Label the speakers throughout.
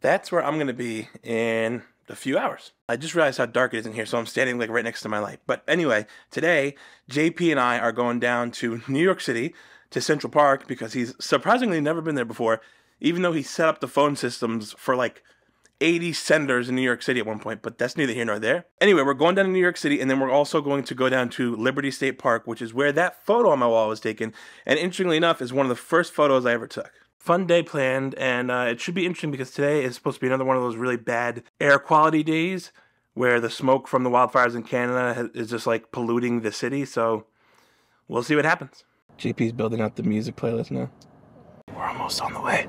Speaker 1: That's where I'm going to be in a few hours. I just realized how dark it is in here, so I'm standing like right next to my light. But anyway, today, JP and I are going down to New York City to Central Park because he's surprisingly never been there before, even though he set up the phone systems for like 80 senators in New York City at one point, but that's neither here nor there. Anyway, we're going down to New York City, and then we're also going to go down to Liberty State Park, which is where that photo on my wall was taken. And interestingly enough, is one of the first photos I ever took. Fun day planned, and uh, it should be interesting because today is supposed to be another one of those really bad air quality days where the smoke from the wildfires in Canada is just like polluting the city. So we'll see what happens. JP's building out the music playlist now. We're almost on the way.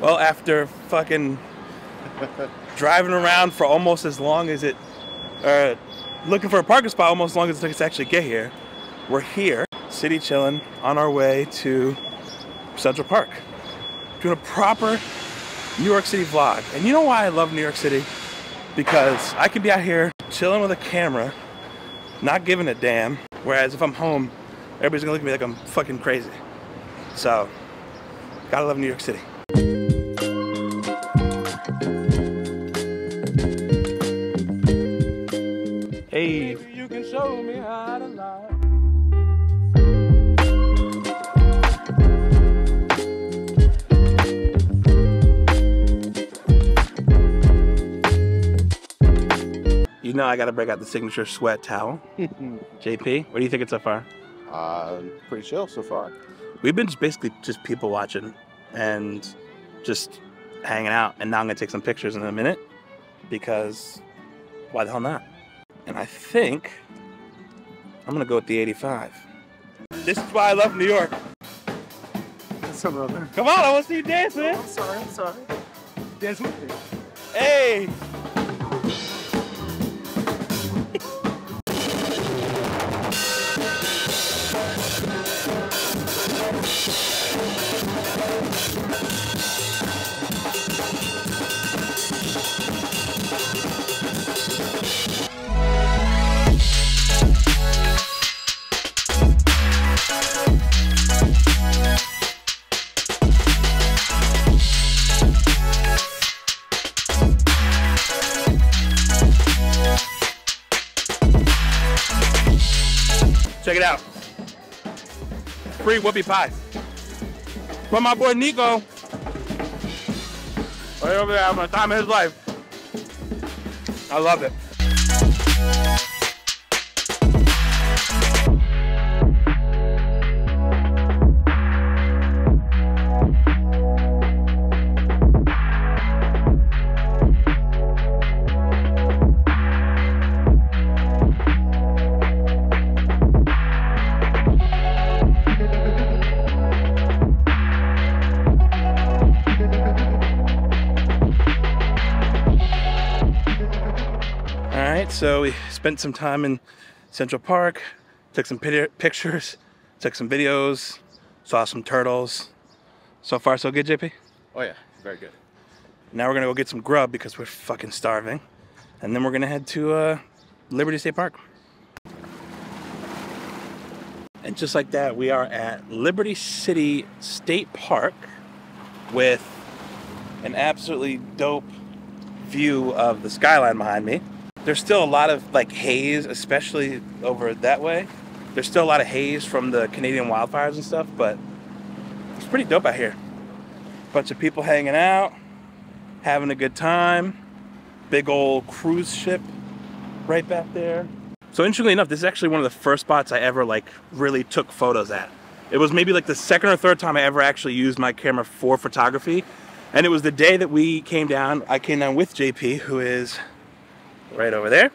Speaker 1: Well, after fucking driving around for almost as long as it, uh, looking for a parking spot almost as long as it took us to actually get here, we're here, city chilling, on our way to Central Park. Doing a proper New York City vlog. And you know why I love New York City? Because I can be out here chilling with a camera, not giving a damn. Whereas if I'm home, everybody's gonna look at me like I'm fucking crazy. So, gotta love New York City. Hey. you can show me how to lie. You know I gotta break out the signature sweat towel. JP, what do you think it's so far?
Speaker 2: Uh, pretty chill so far.
Speaker 1: We've been just basically just people watching and just hanging out. And now I'm gonna take some pictures in a minute because why the hell not? And I think I'm gonna go with the 85. This is why I love New York.
Speaker 2: What's up, brother?
Speaker 1: Come on, I wanna see you dance, man.
Speaker 2: I'm sorry, I'm sorry. Dance with me.
Speaker 1: Hey! Check it out. Free whoopie pie. From my boy Nico. Right over there having the time of his life. I love it. So we spent some time in Central Park, took some pictures, took some videos, saw some turtles. So far, so good, JP?
Speaker 2: Oh yeah, very good.
Speaker 1: Now we're gonna go get some grub because we're fucking starving. And then we're gonna head to uh, Liberty State Park. And just like that, we are at Liberty City State Park with an absolutely dope view of the skyline behind me. There's still a lot of like haze, especially over that way. There's still a lot of haze from the Canadian wildfires and stuff, but it's pretty dope out here. Bunch of people hanging out, having a good time. Big old cruise ship right back there. So interestingly enough, this is actually one of the first spots I ever like really took photos at. It was maybe like the second or third time I ever actually used my camera for photography. And it was the day that we came down. I came down with JP, who is right over there.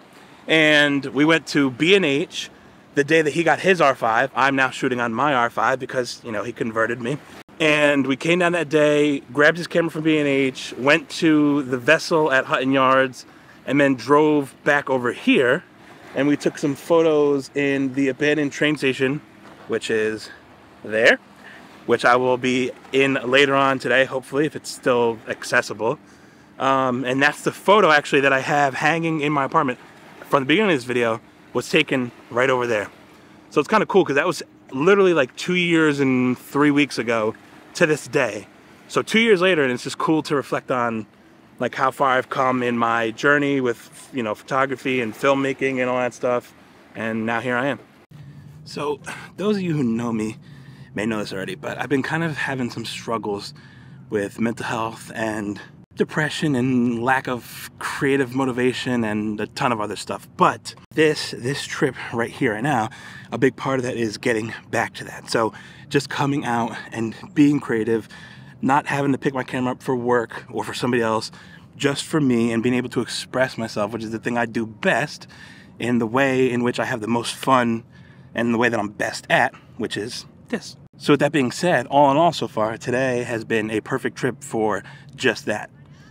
Speaker 1: And we went to B&H the day that he got his R5. I'm now shooting on my R5 because, you know, he converted me. And we came down that day, grabbed his camera from B&H, went to the vessel at Hudson Yards, and then drove back over here. And we took some photos in the abandoned train station, which is there, which I will be in later on today, hopefully, if it's still accessible. Um, and that's the photo actually that I have hanging in my apartment. from the beginning of this video was taken right over there. So it's kind of cool because that was literally like two years and three weeks ago to this day. So two years later, and it's just cool to reflect on like how far I've come in my journey with, you know, photography and filmmaking and all that stuff. And now here I am. So those of you who know me may know this already, but I've been kind of having some struggles with mental health and depression and lack of creative motivation and a ton of other stuff. But this this trip right here right now, a big part of that is getting back to that. So just coming out and being creative, not having to pick my camera up for work or for somebody else, just for me and being able to express myself, which is the thing I do best in the way in which I have the most fun and the way that I'm best at, which is this. So with that being said, all in all so far, today has been a perfect trip for just that.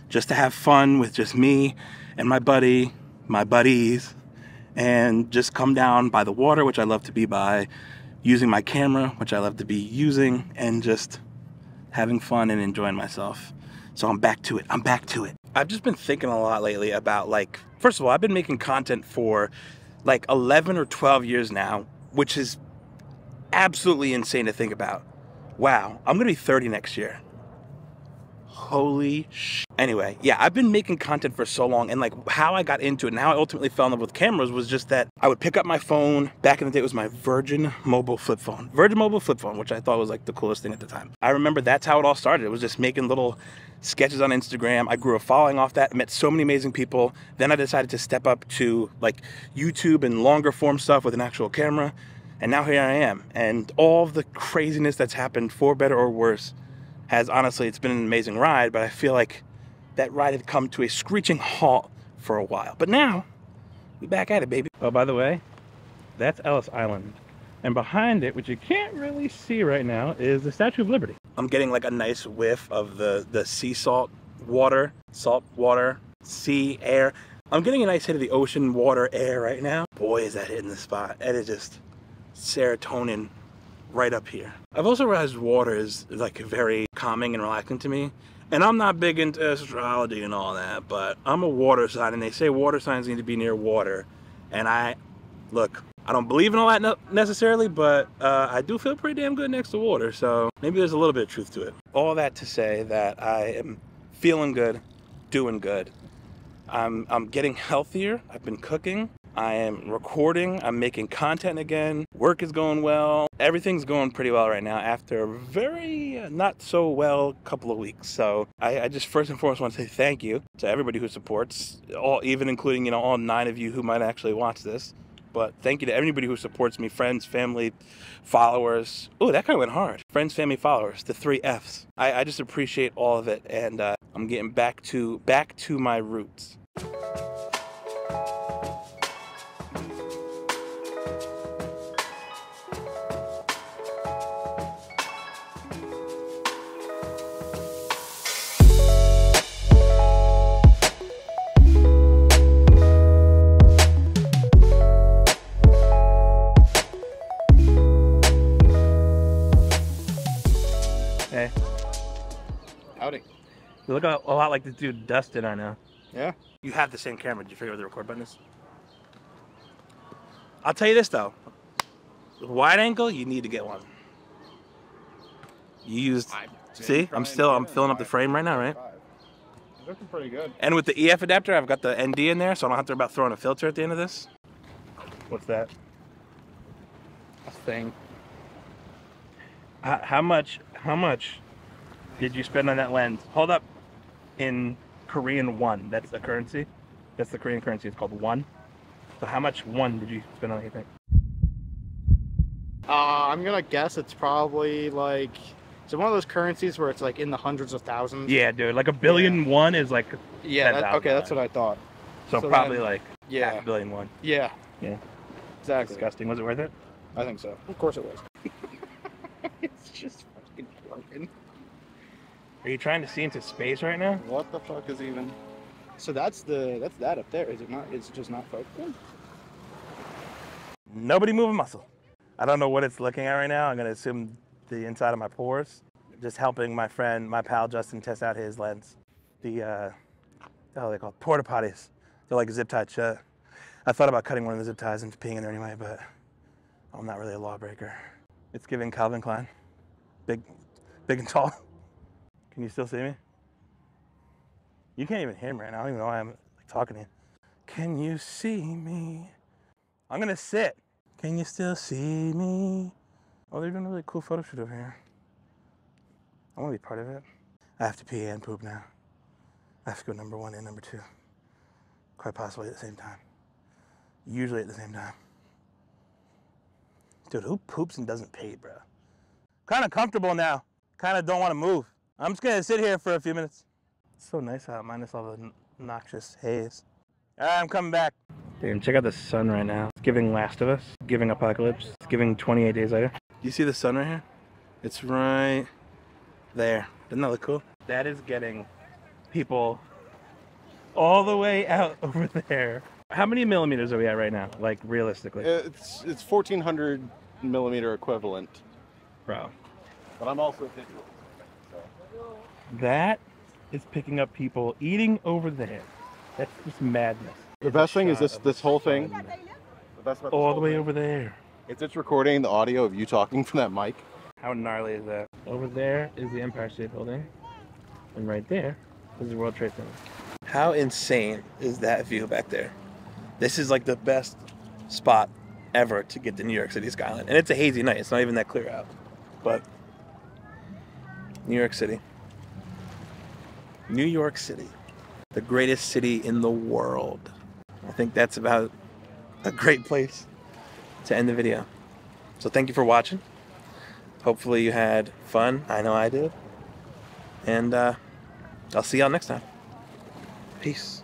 Speaker 1: Just to have fun with just me and my buddy, my buddies, and just come down by the water, which I love to be by, using my camera, which I love to be using, and just having fun and enjoying myself. So I'm back to it. I'm back to it. I've just been thinking a lot lately about like, first of all, I've been making content for like 11 or 12 years now, which is absolutely insane to think about. Wow, I'm gonna be 30 next year. Holy sh. Anyway, yeah, I've been making content for so long, and like how I got into it and how I ultimately fell in love with cameras was just that I would pick up my phone. Back in the day, it was my Virgin Mobile flip phone. Virgin Mobile flip phone, which I thought was like the coolest thing at the time. I remember that's how it all started. It was just making little sketches on Instagram. I grew a following off that, met so many amazing people. Then I decided to step up to like YouTube and longer form stuff with an actual camera. And now here I am. And all the craziness that's happened, for better or worse, has honestly, it's been an amazing ride, but I feel like that ride had come to a screeching halt for a while. But now, we back at it, baby. Oh, by the way, that's Ellis Island. And behind it, which you can't really see right now, is the Statue of Liberty. I'm getting like a nice whiff of the, the sea salt water, salt water, sea air. I'm getting a nice hit of the ocean water air right now. Boy, is that hitting the spot. It is just serotonin right up here. I've also realized water is like a very calming and relaxing to me. And I'm not big into astrology and all that, but I'm a water sign and they say water signs need to be near water. And I, look, I don't believe in all that necessarily, but uh, I do feel pretty damn good next to water. So maybe there's a little bit of truth to it. All that to say that I am feeling good, doing good. I'm, I'm getting healthier. I've been cooking. I am recording, I'm making content again, work is going well, everything's going pretty well right now after a very uh, not so well couple of weeks. So I, I, just first and foremost want to say thank you to everybody who supports, all even including you know all nine of you who might actually watch this. But thank you to everybody who supports me, friends, family, followers. Oh, that kind of went hard. Friends, family, followers, the three Fs. I, I just appreciate all of it, and uh, I'm getting back to back to my roots. You look a, a lot like the dude Dustin I know.
Speaker 2: Yeah.
Speaker 1: You have the same camera. Did you figure out the record button is? I'll tell you this though. Wide angle, you need to get one. You used. See, I'm still I'm filling up the frame right now, right?
Speaker 2: Looking pretty good.
Speaker 1: And with the EF adapter, I've got the ND in there, so I don't have to worry about throwing a filter at the end of this. What's that? A thing. How much? How much did you spend on that lens? Hold up in Korean won. That's the currency. That's the Korean currency. It's called won. So how much won did you spend on anything?
Speaker 3: Uh, I'm gonna guess it's probably like it's one of those currencies where it's like in the hundreds of thousands.
Speaker 1: Yeah, dude. Like a billion yeah. won is like.
Speaker 3: Yeah. That, okay, that's what I thought.
Speaker 1: So, so probably then, like
Speaker 3: yeah,
Speaker 1: half a billion one.
Speaker 3: Yeah.
Speaker 1: Yeah.
Speaker 3: Exactly.
Speaker 1: Disgusting. Was it worth it?
Speaker 3: I think so. Of course it was.
Speaker 1: it's just fucking broken. Are you trying to see into space right now?
Speaker 3: What the fuck is even? So that's the that's that up there. Is it not? It's just not focusing?
Speaker 1: Nobody move a muscle. I don't know what it's looking at right now. I'm gonna assume the inside of my pores. Just helping my friend, my pal Justin, test out his lens. The uh, the hell are they called? Porta potties. They're like zip tied shut. I thought about cutting one of the zip ties and peeing in there anyway, but I'm not really a lawbreaker. It's giving Calvin Klein. Big, big and tall. Can you still see me? You can't even hear me right now. I don't even know why I'm like, talking to you. Can you see me? I'm gonna sit. Can you still see me? Oh, they're doing a really cool photo shoot over here. I want to be part of it. I have to pee and poop now. I have to go number one and number two. Quite possibly at the same time. Usually at the same time. Dude, who poops and doesn't pee, bro? Kind of comfortable now. Kind of don't want to move. I'm just gonna sit here for a few minutes. It's so nice out, minus all the noxious haze. All right, I'm coming back. Dude, check out the sun right now. It's giving Last of Us, giving Apocalypse, it's giving 28 Days Later. You see the sun right here? It's right there. Doesn't that look cool? That is getting people all the way out over there. How many millimeters are we at right now? Like realistically,
Speaker 2: It's it's 1400 millimeter equivalent,
Speaker 1: bro.
Speaker 2: but I'm also digital.
Speaker 1: That is picking up people eating over there. That's just madness.
Speaker 2: The best thing is this this whole thing. The best about this
Speaker 1: All the way
Speaker 2: thing
Speaker 1: over there.
Speaker 2: is it's recording the audio of you talking from that mic.
Speaker 1: How gnarly is that? Over there is the Empire State Building, and right there is the World Trade Center. How insane is that view back there? This is like the best spot ever to get to New York City skyline, and it's a hazy night. It's not even that clear out, but New York City, New York City, the greatest city in the world. I think that's about a great place to end the video. So thank you for watching. Hopefully you had fun. I know I did. And uh, I'll see y'all next time. Peace.